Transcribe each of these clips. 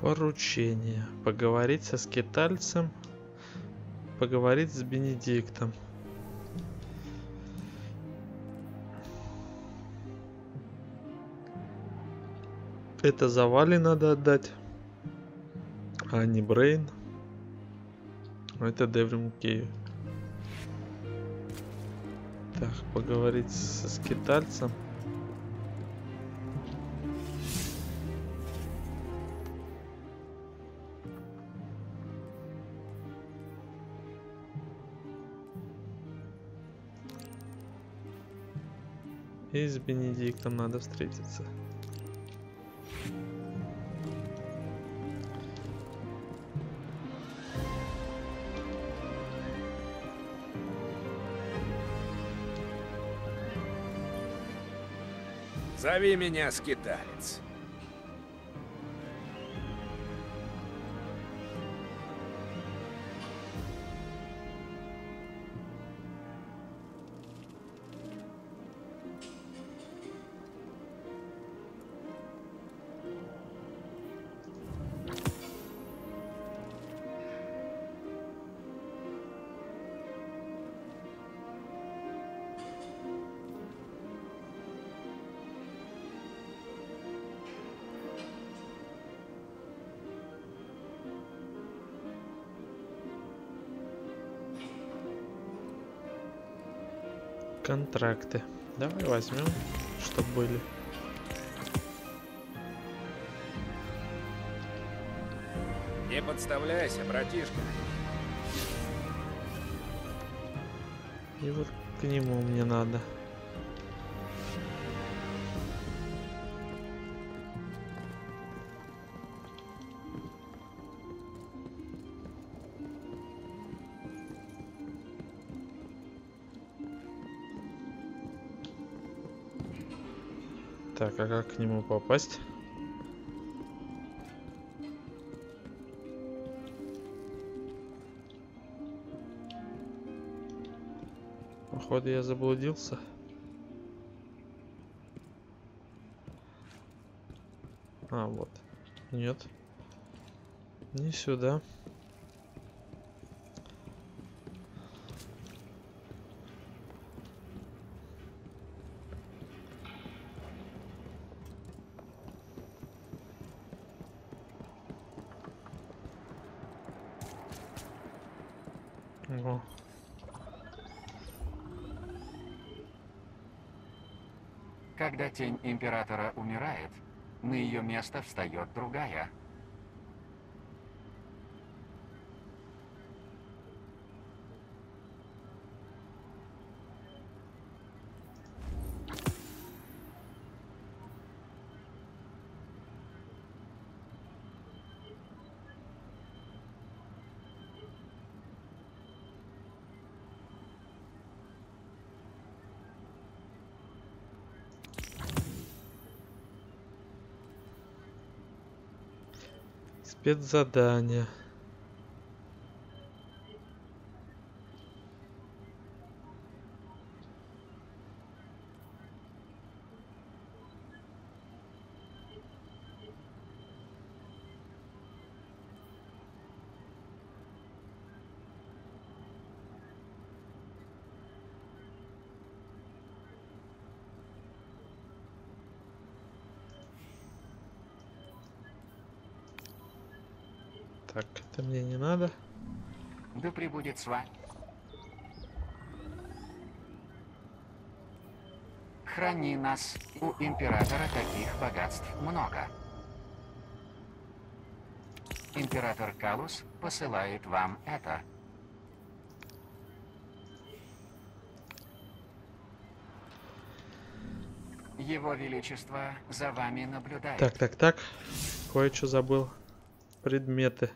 Поручение. Поговорить со скитальцем. Поговорить с Бенедиктом. Это завали надо отдать. А не Брейн. Это Деврим Кей. Так, поговорить со скитальцем. И с Бенедиктом надо встретиться. Зови меня скиталец. Контракты. Давай возьмем, чтобы были. Не подставляйся, братишка. И вот к нему мне надо. А как к нему попасть? Походу я заблудился. А, вот. Нет. Не сюда. Ого. Когда тень Императора умирает, на ее место встает другая. Спецзадание. Так, это мне не надо. Да пребудет с вами. Храни нас. У Императора таких богатств много. Император Калус посылает вам это. Его Величество за вами наблюдает. Так, так, так. Кое-что забыл. Предметы.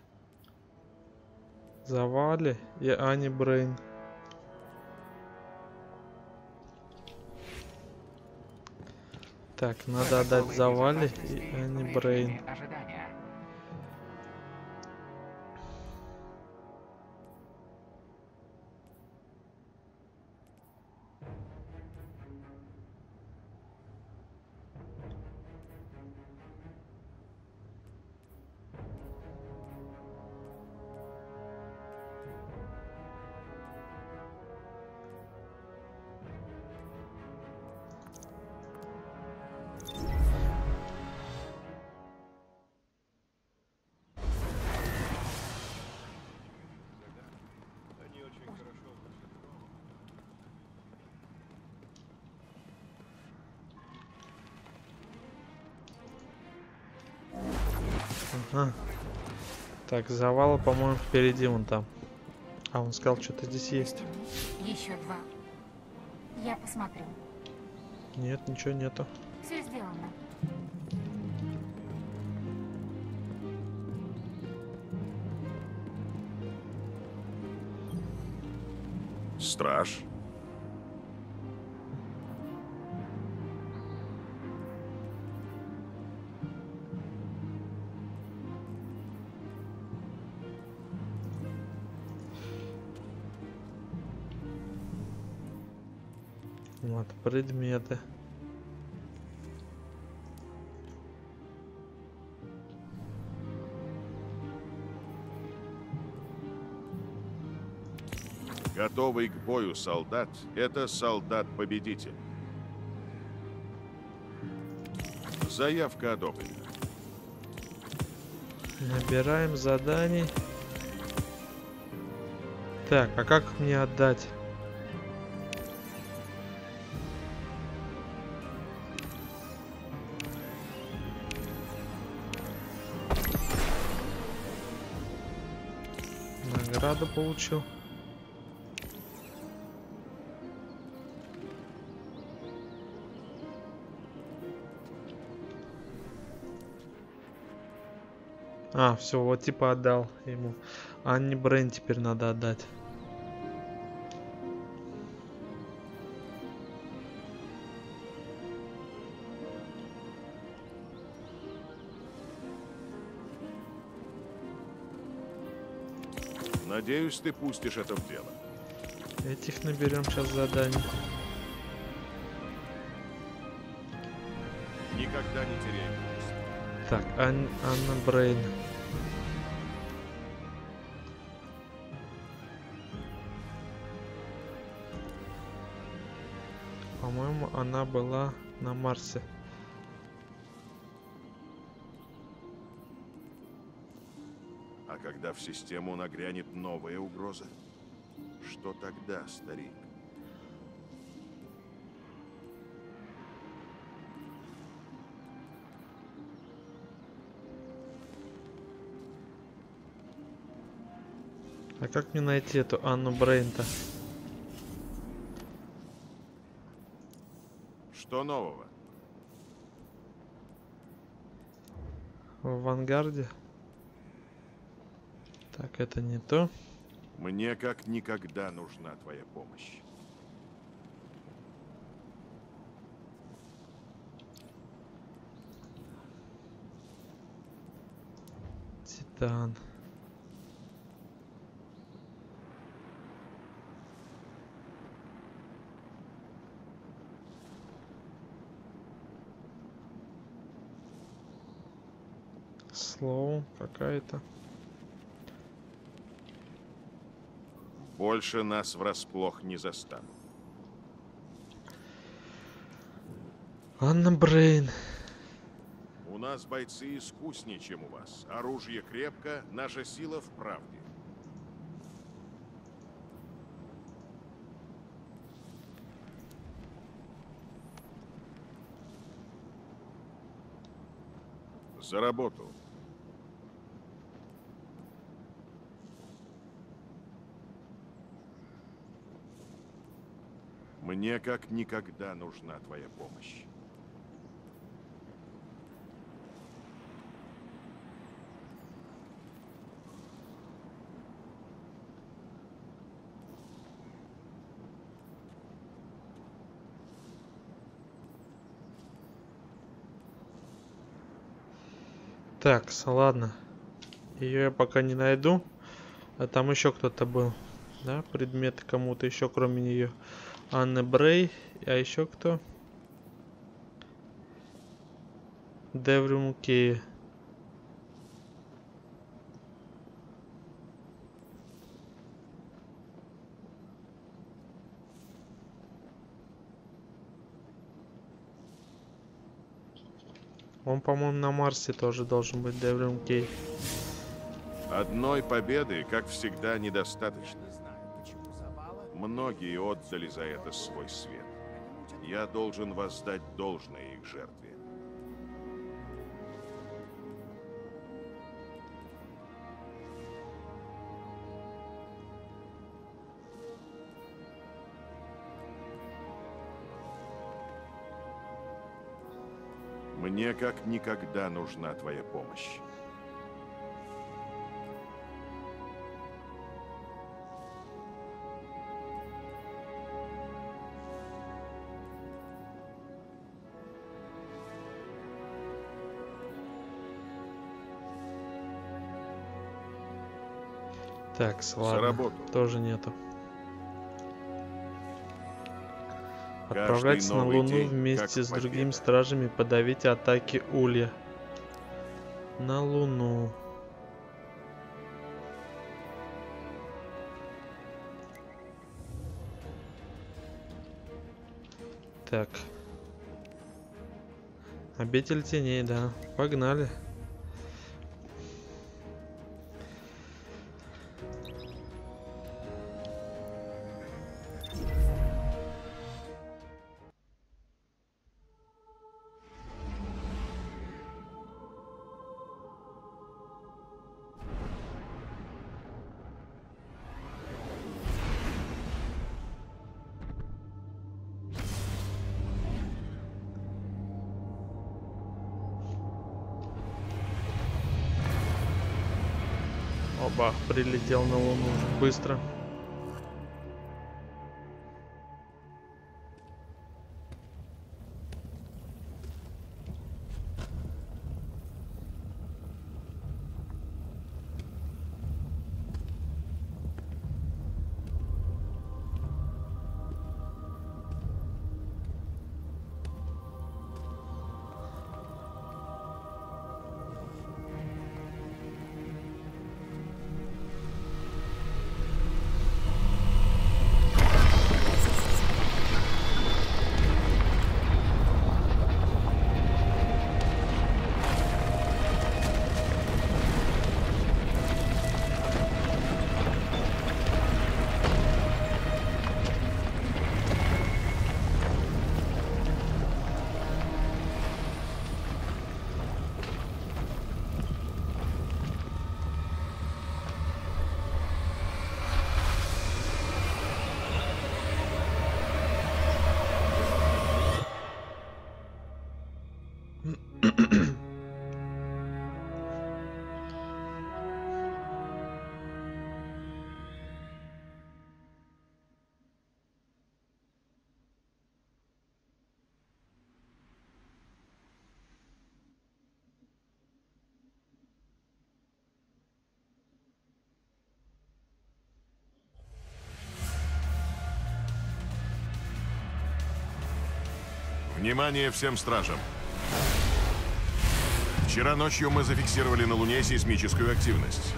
Завали и Ани Брейн. Так, надо отдать Завали и Ани Брейн. Так, завал, по-моему, впереди вон там. А, он сказал, что-то здесь есть. Еще два. Я посмотрю. Нет, ничего нету. Все сделано. Страж? Вот, предметы. Готовый к бою солдат — это солдат-победитель. Заявка одобрена. Набираем заданий. Так, а как мне отдать? Награду получил. А, все, вот типа отдал ему. Анне Брейн теперь надо отдать. Надеюсь, ты пустишь это в дело. Этих наберем сейчас заданий. Никогда не теряй курс. Так, Ан- Анна Брейн. По-моему, она была на Марсе. Когда в систему нагрянет новая угроза? Что тогда, старик? А как мне найти эту Анну Брейн-то? Что нового? В авангарде? Так, это не то. Мне как никогда нужна твоя помощь. Титан. Слоу какая-то. Больше нас врасплох не застанут. Анна Брейн. У нас бойцы искуснее, чем у вас. Оружие крепко, наша сила в правде. За работу. Мне как никогда нужна твоя помощь. Так, ладно. Ее я пока не найду. А там еще кто-то был. Да, предметы кому-то еще, кроме нее. Анны Брей. А еще кто? Деври Мукея. Он, по-моему, на Марсе тоже должен быть Деврим Кей. Одной победы, как всегда, недостаточно. Многие отдали за это свой свет. Я должен воздать должное их жертве. Мне как никогда нужна твоя помощь. Так, ладно. работу. Тоже нету. Отправляйтесь на Луну день, вместе с другими стражами, подавите атаки Улья. На Луну. Так. Обитель теней, да. Погнали. Оба, прилетел на Луну быстро. Внимание всем стражам. Вчера ночью мы зафиксировали на Луне сейсмическую активность.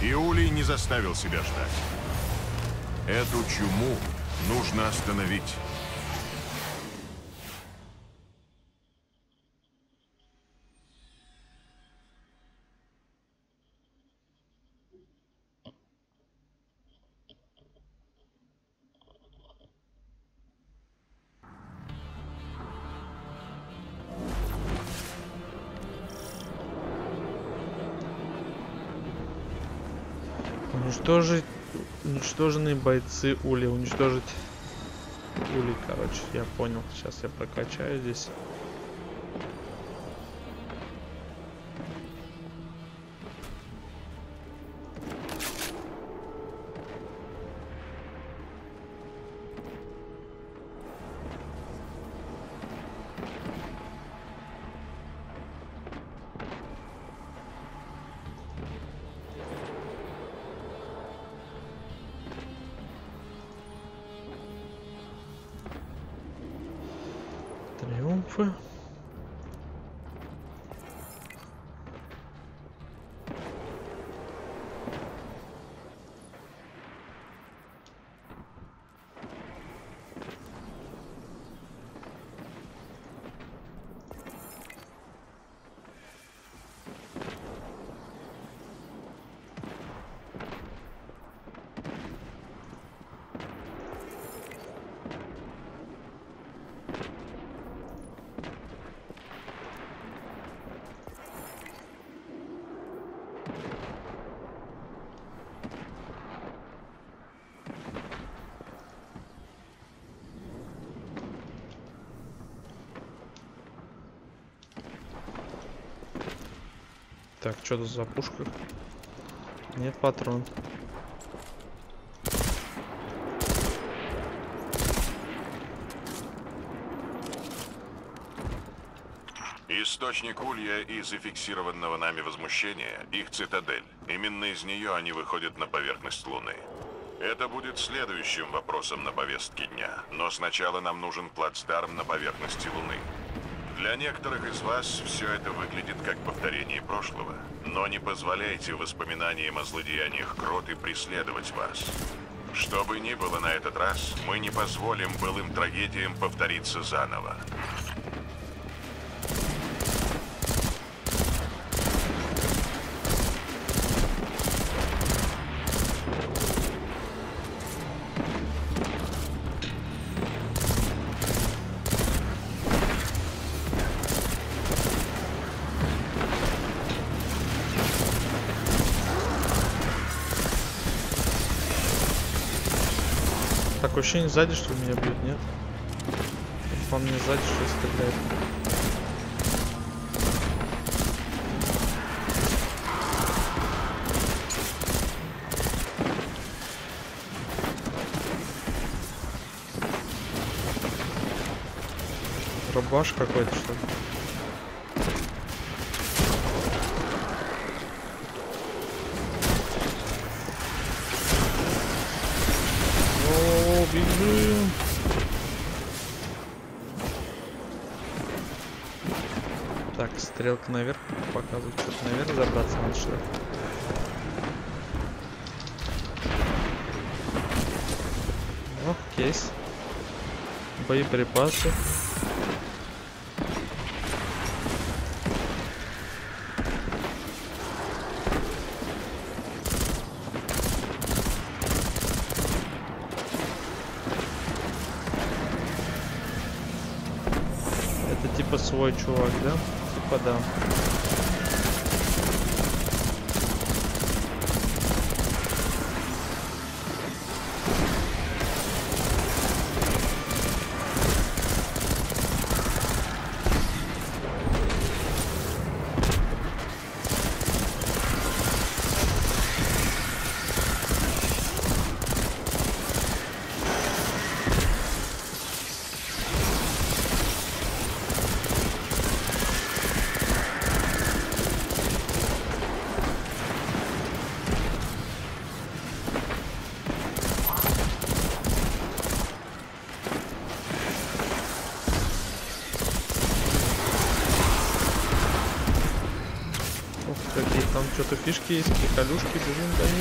И Улей не заставил себя ждать. Эту чуму нужно остановить. Уничтожить... Уничтоженные бойцы Ули. Уничтожить... Ули, короче. Я понял. Сейчас я прокачаю здесь. foi? Так, что это за пушка? Нет патрон. Источник улья и зафиксированного нами возмущения — их цитадель. Именно из нее они выходят на поверхность Луны. Это будет следующим вопросом на повестке дня. Но сначала нам нужен плацдарм на поверхности Луны. Для некоторых из вас все это выглядит как повторение прошлого. Но не позволяйте воспоминаниям о злодеяниях Кроты преследовать вас. Что бы ни было на этот раз, мы не позволим былым трагедиям повториться заново. Ощущение сзади, что меня бьют, нет? По мне сзади что стреляет. Рубаш какой-то, что ли? Стрелка наверх показывает, что-то наверх забраться надо что ли? О, кейс. Боеприпасы. Это типа свой чувак, да? Типа да. Ух, какие там фишки есть, приколюшки, бежим за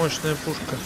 Мощная пушка.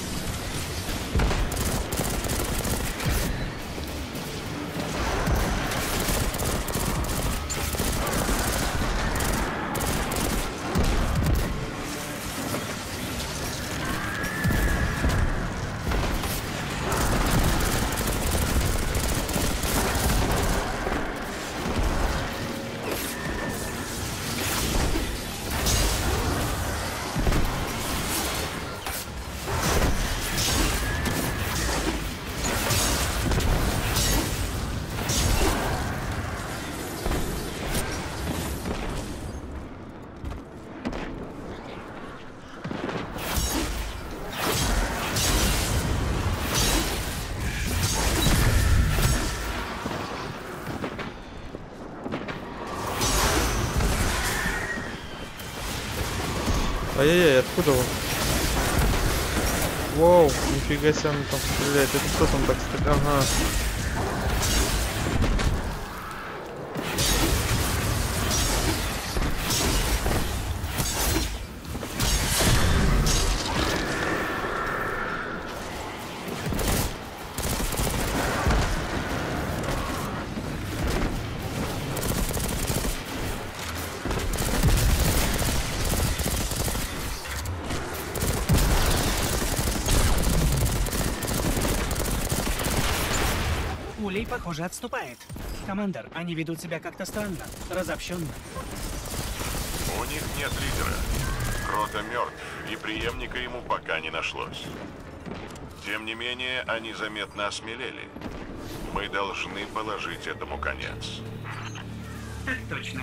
Нифига себе он там стреляет. Это кто там так стреляет? Ага. Похоже, отступает. Командор, они ведут себя как-то странно, разобщенно. У них нет лидера. Крота мертв, и преемника ему пока не нашлось. Тем не менее, они заметно осмелели. Мы должны положить этому конец. Так точно.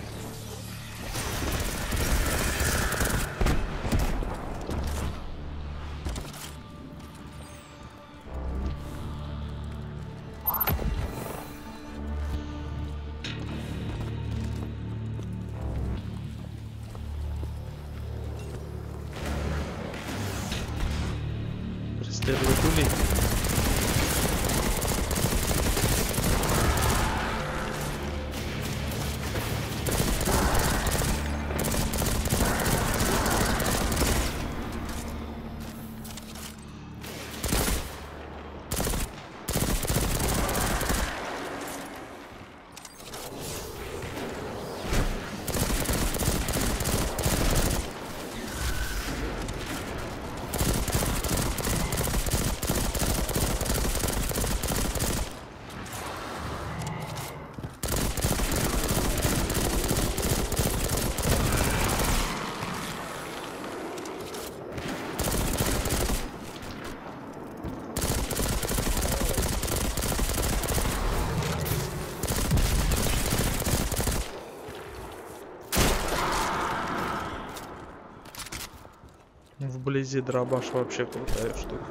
Вблизи дробаш вообще крутая штука.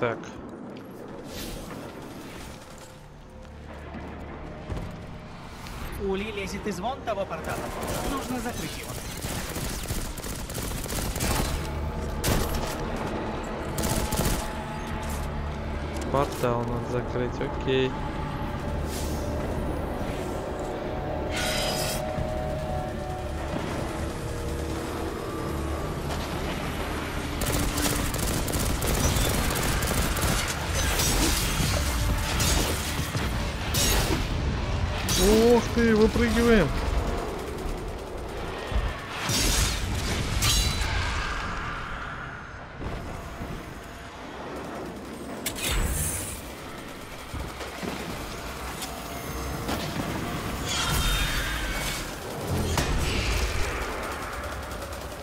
Так. Улей лезет из вон того портала. Нужно закрыть его. Портал надо закрыть, окей. Ух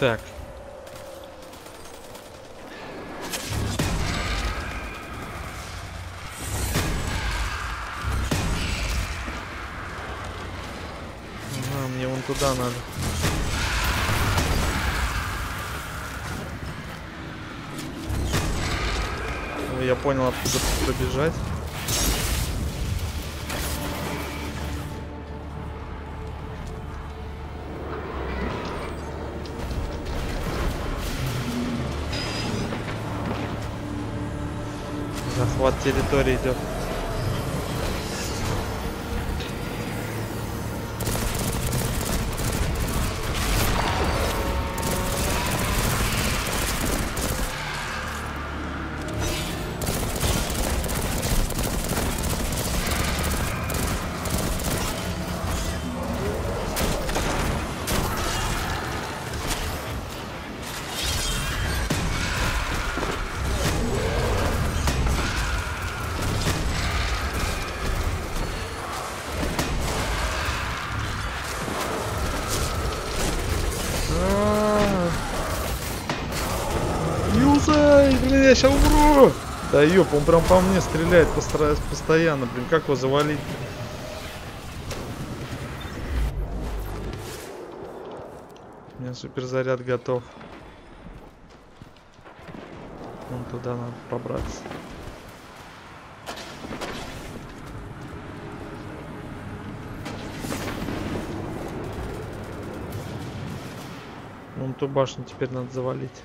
Так. Ага, мне вон туда надо. Ой, Я понял, откуда пробежать. Территории идет. Юзай, блин, я сейчас умру. Да ёп, он прям по мне стреляет постоянно, блин, как его завалить? У меня суперзаряд готов. Вон туда надо пробраться. Вон ту башню теперь надо завалить.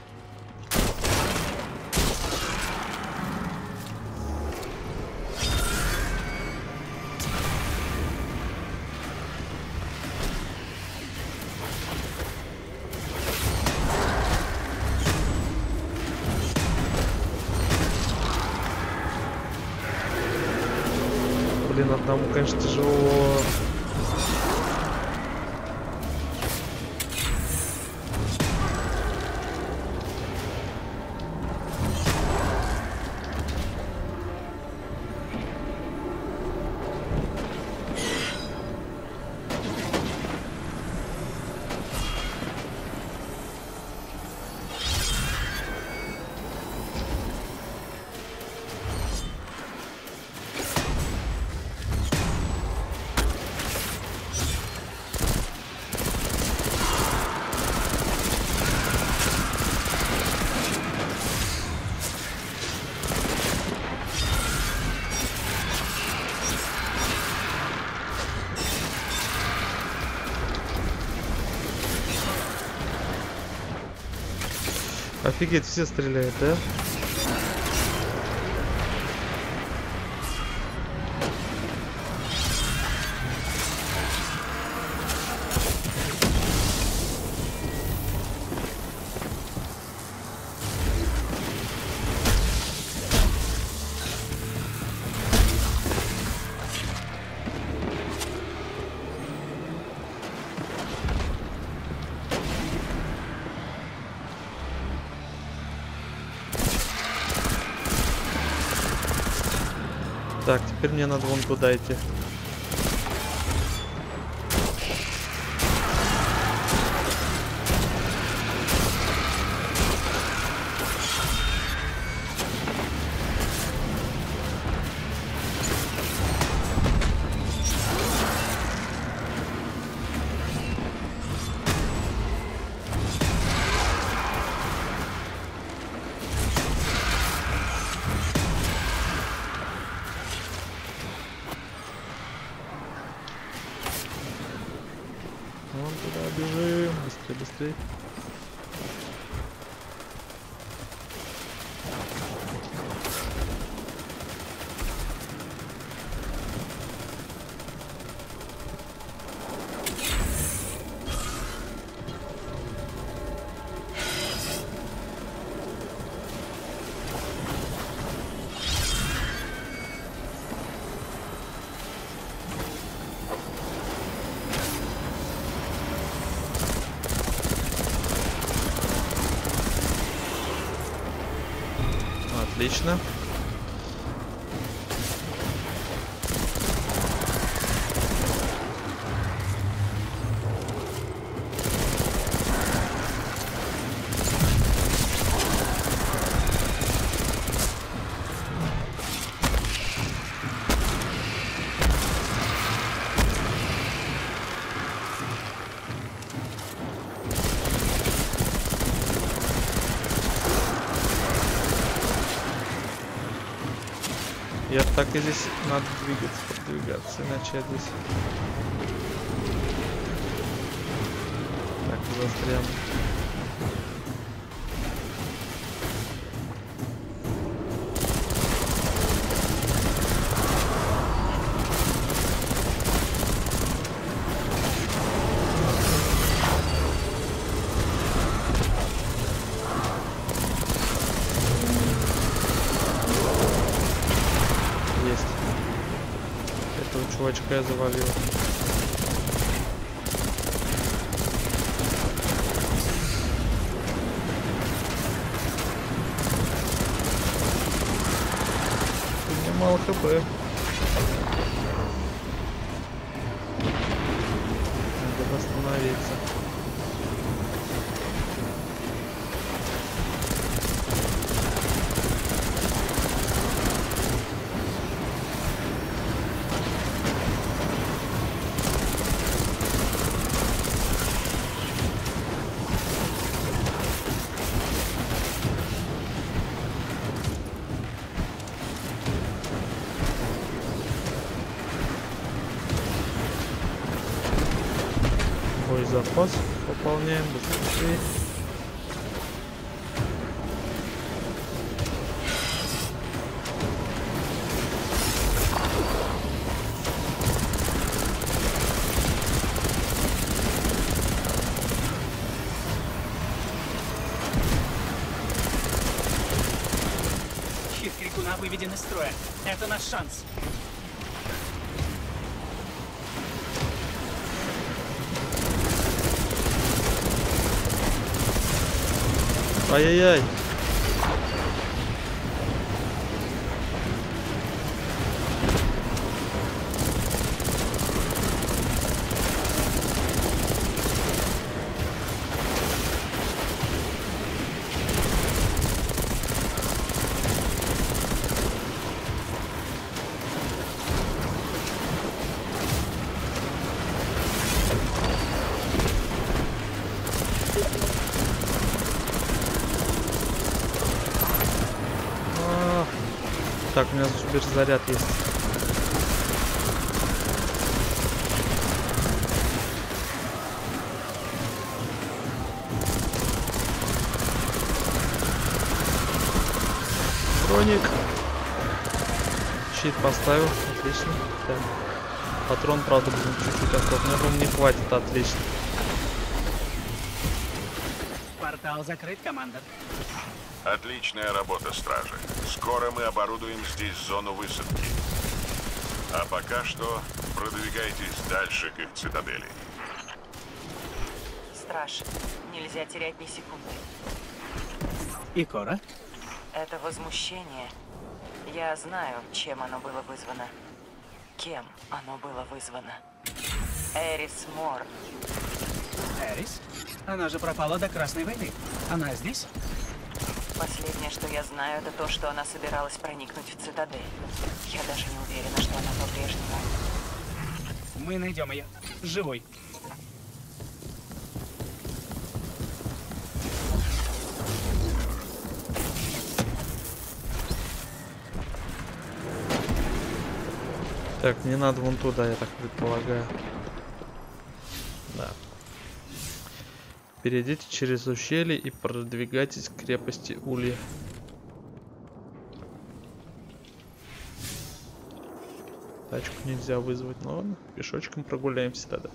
Офигеть, все стреляют, да? Теперь мне надо вон туда идти. Отлично. Я так и здесь надо двигаться, продвигаться, иначе я здесь... Так, застрял. Чувачка я завалил. Мало хп. szans. Ajajaj. Супер заряд есть. Броник. Щит поставил, отлично. Так. Патрон, правда, блин, чуть-чуть остался. Но я думаю, не хватит, отлично. Портал закрыт, командор. Отличная работа, стражи. Скоро мы оборудуем здесь зону высадки. А пока что продвигайтесь дальше к их цитадели. Страж, нельзя терять ни секунды. И Кора? Это возмущение. Я знаю, чем оно было вызвано. Кем оно было вызвано. Эрис Мор. Эрис? Она же пропала до Красной войны. Она здесь? Последнее, что я знаю, это то, что она собиралась проникнуть в цитадель. Я даже не уверена, что она по-прежнему... Мы найдем ее. Живой. Так, не надо вон туда, я так предполагаю. Да. Перейдите через ущелье и продвигайтесь к крепости Улья. Тачку нельзя вызвать, ладно, пешочком прогуляемся тогда.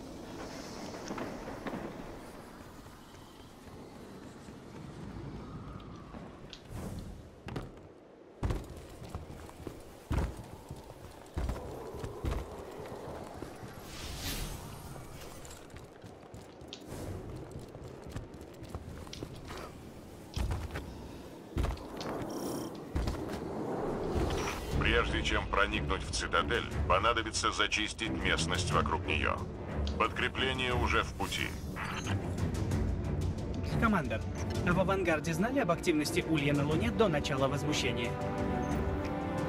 Прежде чем проникнуть в цитадель, понадобится зачистить местность вокруг нее. Подкрепление уже в пути. Командор, а в авангарде знали об активности Улья на Луне до начала возмущения?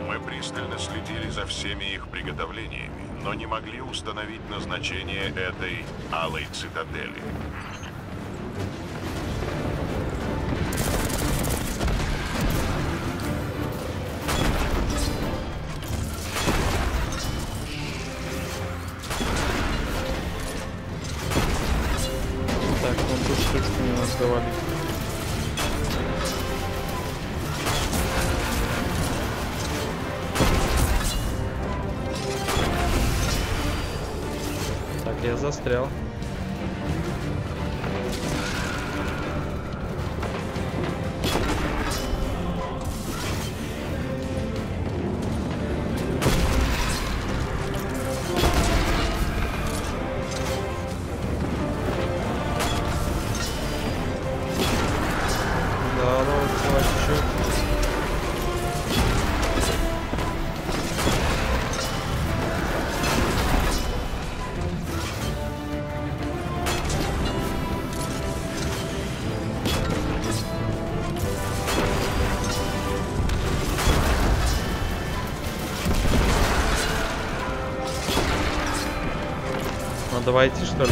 Мы пристально следили за всеми их приготовлениями, но не могли установить назначение этой алой цитадели. Так, Ну давайте что ли?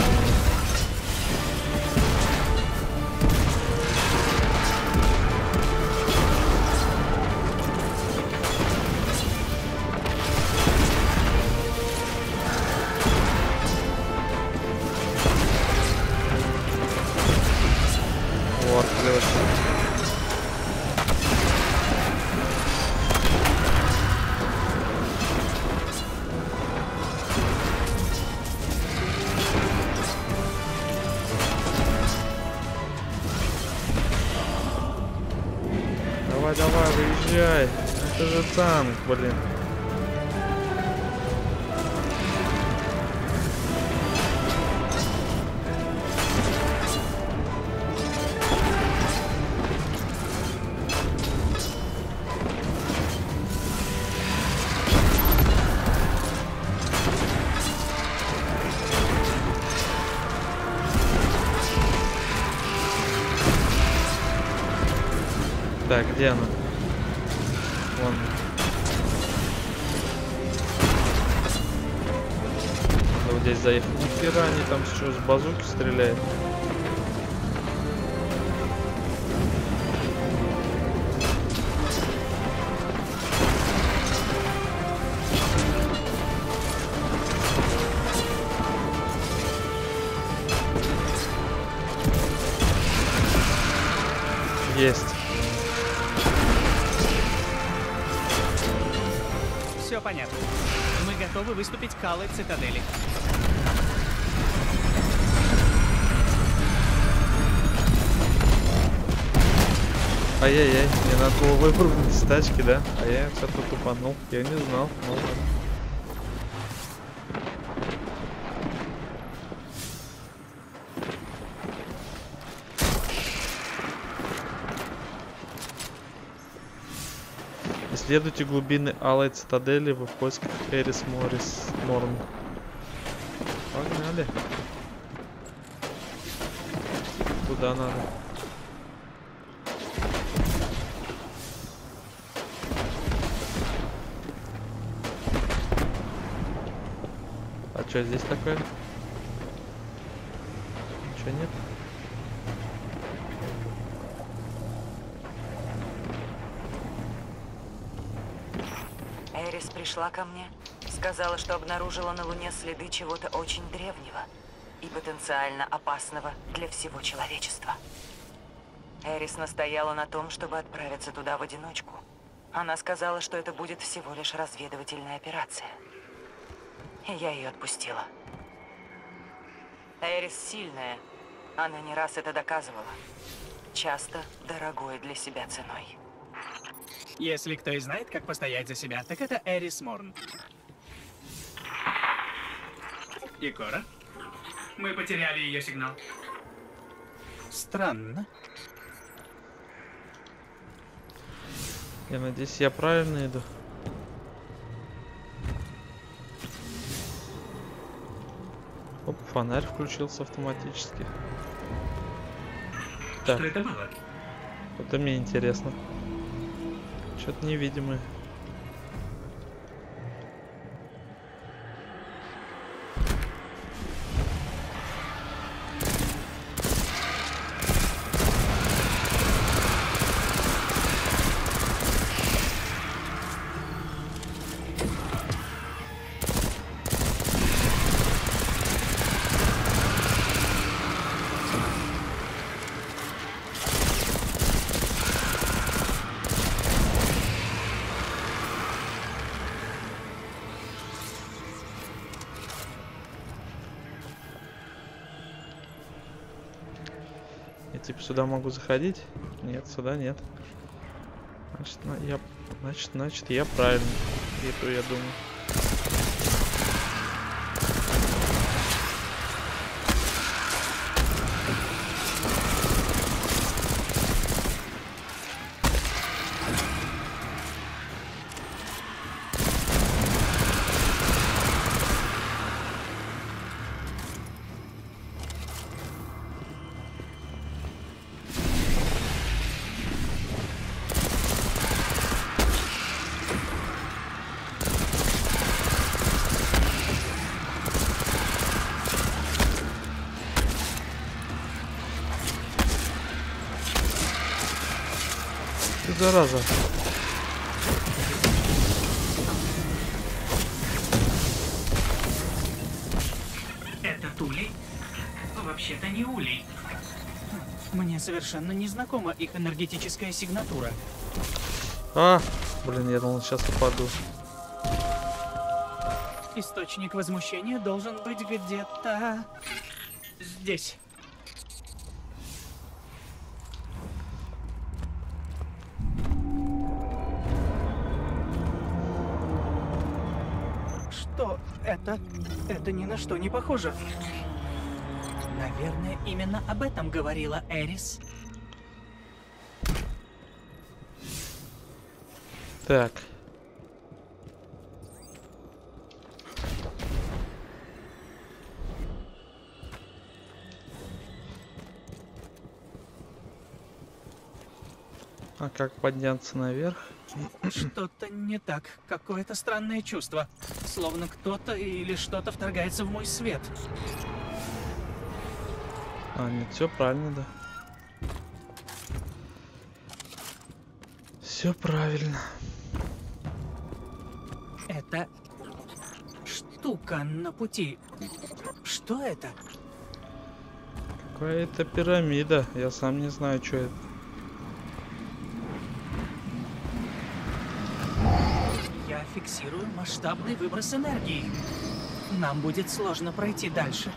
Вот, плюс. Танк, блин. Ай-яй-яй, мне надо было выпрыгнуть с тачки, да? А я что-то тупанул. Я не знал. Ну ладно. Исследуйте глубины Алой Цитадели в поисках Эрис Морис Морн. Погнали. Куда надо? Что здесь такое? Ничего нет? Эрис пришла ко мне, сказала, что обнаружила на Луне следы чего-то очень древнего и потенциально опасного для всего человечества. Эрис настояла на том, чтобы отправиться туда в одиночку. Она сказала, что это будет всего лишь разведывательная операция. И я ее отпустила. Эрис сильная. Она не раз это доказывала. Часто дорогой для себя ценой. Если кто и знает, как постоять за себя, так это Эрис Морн. Икора? Мы потеряли ее сигнал. Странно. Я надеюсь, я правильно иду. Фонарь включился автоматически. Так, Что это было? это мне интересно. Что-то невидимое. Сюда могу заходить? Нет, сюда нет. Значит, на- я, значит, значит, я правильно иду, я думаю. Зараза. Это улей? Вообще-то не улей. Мне совершенно не знакома их энергетическая сигнатура. А, блин, я думал, сейчас упаду. Источник возмущения должен быть где-то... здесь. На что не похоже. Наверное, именно об этом говорила Эрис. Так. А как подняться наверх? Что-то не так. Какое-то странное чувство. Словно кто-то или что-то вторгается в мой свет. А, нет, все правильно, да. Все правильно. Это штука на пути. Что это? Какая-то пирамида. Я сам не знаю, что это. Я фиксирую масштабный выброс энергии. Нам будет сложно пройти дальше.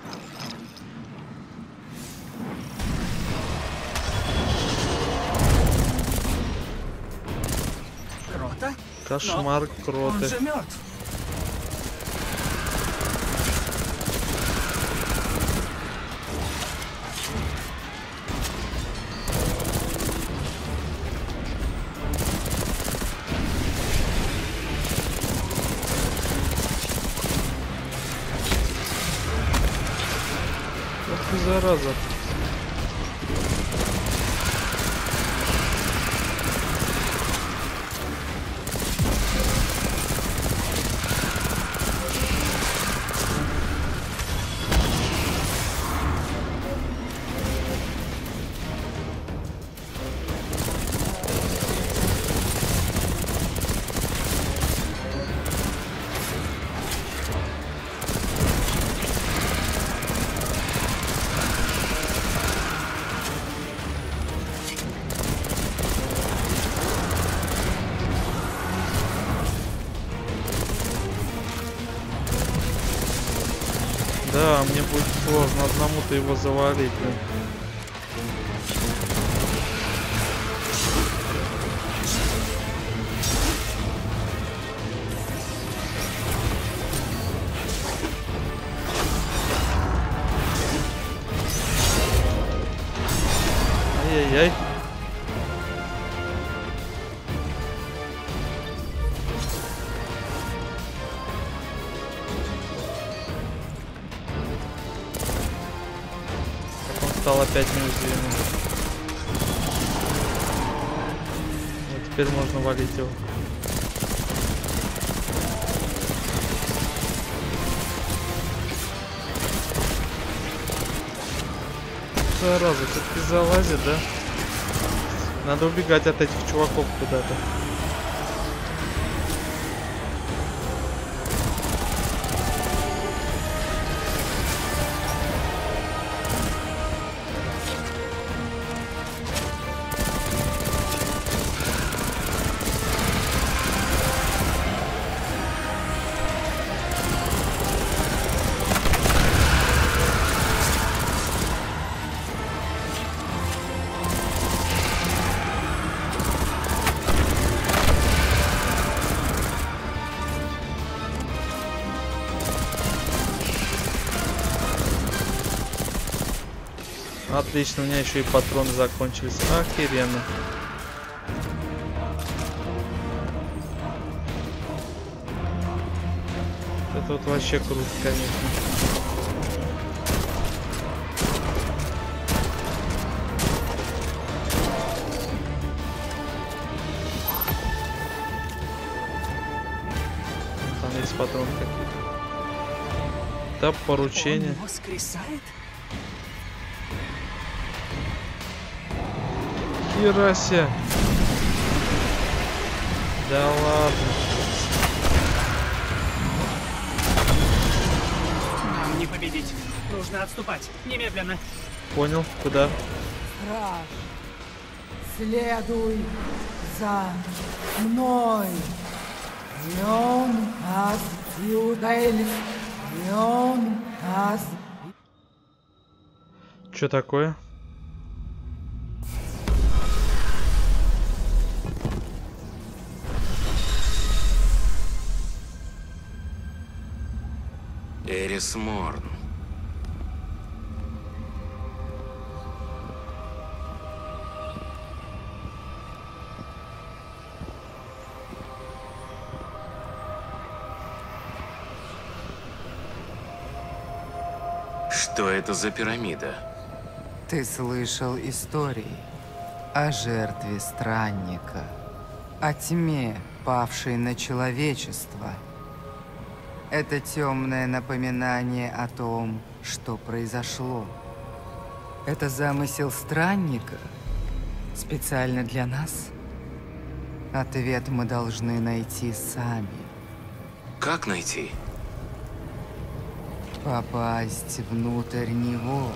Крота? Кошмар Он кроты. же мертв. Мне будет сложно одному-то его завалить. блин. Надо убегать от этих чуваков куда-то. Отлично, у меня еще и патроны закончились. Охеренно. Это вот вообще круто, конечно. Там есть патроны какие-то. Да, поручение. Он воскресает? Херасе. Да ладно. Нам не победить. Нужно отступать. Немедленно. Понял, куда? Страж, следуй за мной. Йон аз юдель, йон аз Что такое? Эрис Морн. Что это за пирамида? Ты слышал истории. о жертве странника, о тьме, павшей на человечество. Это темное напоминание о том, что произошло. Это замысел странника? Специально для нас? Ответ мы должны найти сами. Как найти? Попасть внутрь него.